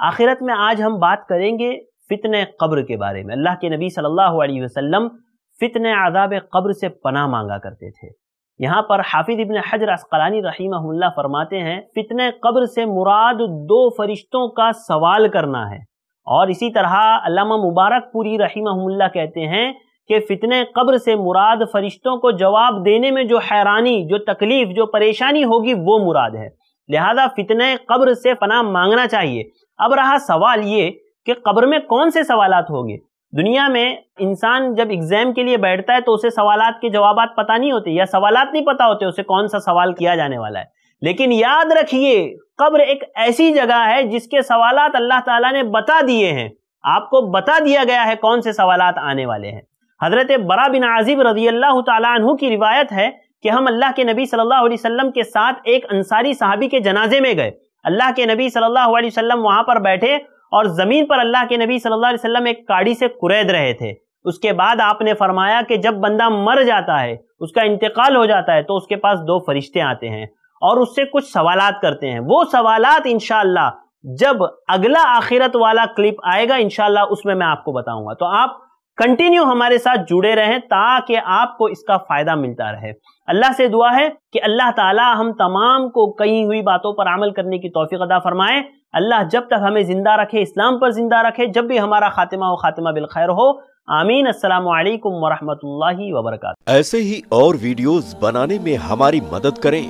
आखिरत में आज हम बात करेंगे फितने कब्र के बारे में। अल्लाह के नबी सल्लल्लाहु अलैहि वसल्लम फितने आज़ाब कब्र से पना मांगा करते थे। यहाँ पर हाफिज इबन हजर असकलानी रहीमहुल्लाह फरमाते हैं, फितने कब्र से मुराद दो फरिश्तों का सवाल करना है। और इसी तरह अल्लामा मुबारक पूरी रहीमहुल्लाह कहते हैं कि फितने कब्र से मुराद फरिश्तों को जवाब देने में जो हैरानी, जो तकलीफ़, जो परेशानी होगी, वो मुराद है। लिहाजा फितने कब्र से पनाह मांगना चाहिए। अब रहा सवाल ये कि कब्र में कौन से सवालात होंगे? दुनिया में इंसान जब एग्ज़ाम के लिए बैठता है तो उसे सवाल के जवाब पता नहीं होते या सवाल नहीं पता होते उसे कौन सा सवाल किया जाने वाला है। लेकिन याद रखिए, कब्र एक ऐसी जगह है जिसके सवाल अल्लाह ताला ने बता दिए हैं। आपको बता दिया गया है कौन से सवाल आने वाले हैं। हज़रत बरा बिन आजिब रज़ी अल्लाह तु की रिवायत है कि हम अल्लाह के नबी सल्लल्लाहु अलैहि वसल्लम के साथ एक अंसारी साहबी के जनाजे में गए। अल्लाह के नबी सल्लल्लाहु अलैहि वसल्लम वहाँ पर बैठे और ज़मीन पर अल्लाह के नबी सल्लल्लाहु अलैहि वसल्लम एक काड़ी से कुरेद रहे थे। उसके बाद आपने फरमाया कि जब बंदा मर जाता है, उसका इंतकाल हो जाता है तो उसके पास दो फरिश्ते आते हैं और उससे कुछ सवालात करते हैं। वो सवालात इंशाला जब अगला आखिरत वाला क्लिप आएगा इनशाला उसमें मैं आपको बताऊँगा। तो आप कंटिन्यू हमारे साथ जुड़े रहें ताकि आपको इसका फ़ायदा मिलता रहे। अल्लाह से दुआ है कि अल्लाह ताला हम तमाम को कही हुई बातों पर अमल करने की तोफ़ी अदा फरमाए। अल्लाह जब तक हमें ज़िंदा रखे, इस्लाम पर ज़िंदा रखे, जब भी हमारा खातिमा हो, खातिमा बिल खैर हो। आमीन। अस्सलाम वालेकुम वरहमतुल्लाहि वबरकातुहू। ऐसे ही और वीडियोज़ बनाने में हमारी मदद करें।